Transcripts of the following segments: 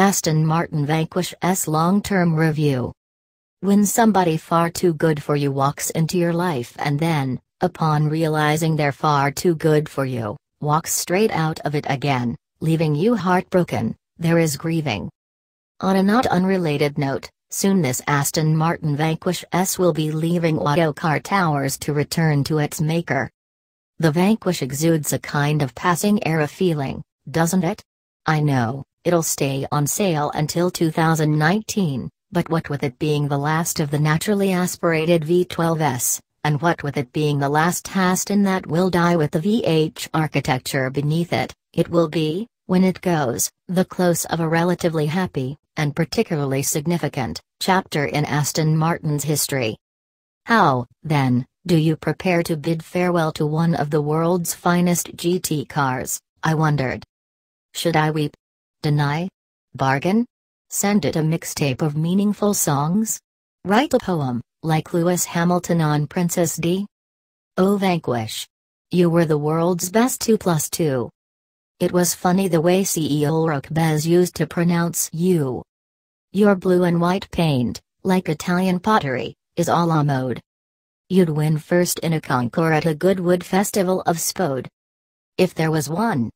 Aston Martin Vanquish S long-term review. When somebody far too good for you walks into your life and then, upon realizing they're far too good for you, walks straight out of it again, leaving you heartbroken, there is grieving. On a not unrelated note, soon this Aston Martin Vanquish S will be leaving Autocar Towers to return to its maker. The Vanquish exudes a kind of passing era feeling, doesn't it? I know, it'll stay on sale until 2019, but what with it being the last of the naturally aspirated V12S, and what with it being the last Aston that will die with the VH architecture beneath it, it will be, when it goes, the close of a relatively happy, and particularly significant, chapter in Aston Martin's history. How, then, do you prepare to bid farewell to one of the world's finest GT cars? I wondered. Should I weep? Deny? Bargain? Send it a mixtape of meaningful songs? Write a poem, like Lewis Hamilton on Princess Di? Oh Vanquish. You were the world's best 2 plus 2. It was funny the way CEO Ulrich Bez used to pronounce you. Your blue and white paint, like Italian pottery, is a la mode. You'd win first in a concours at a Goodwood Festival of Spode. If there was one.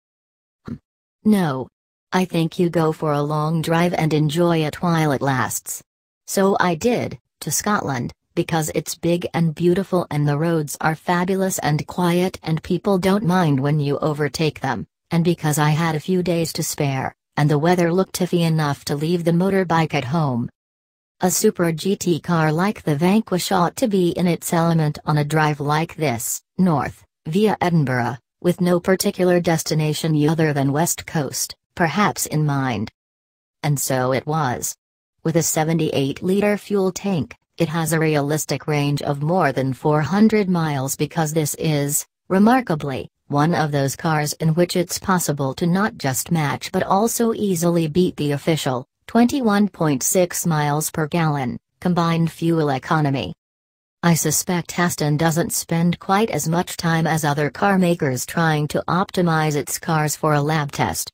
No, I think you go for a long drive and enjoy it while it lasts. So I did, to Scotland, because it's big and beautiful and the roads are fabulous and quiet and people don't mind when you overtake them, and because I had a few days to spare, and the weather looked iffy enough to leave the motorbike at home. A super GT car like the Vanquish ought to be in its element on a drive like this, north, via Edinburgh, with no particular destination other than West Coast perhaps in mind. And so it was. With a 78-liter fuel tank, it has a realistic range of more than 400 miles because this is, remarkably, one of those cars in which it's possible to not just match but also easily beat the official, 21.6 miles per gallon, combined fuel economy. I suspect Aston doesn't spend quite as much time as other car makers trying to optimize its cars for a lab test,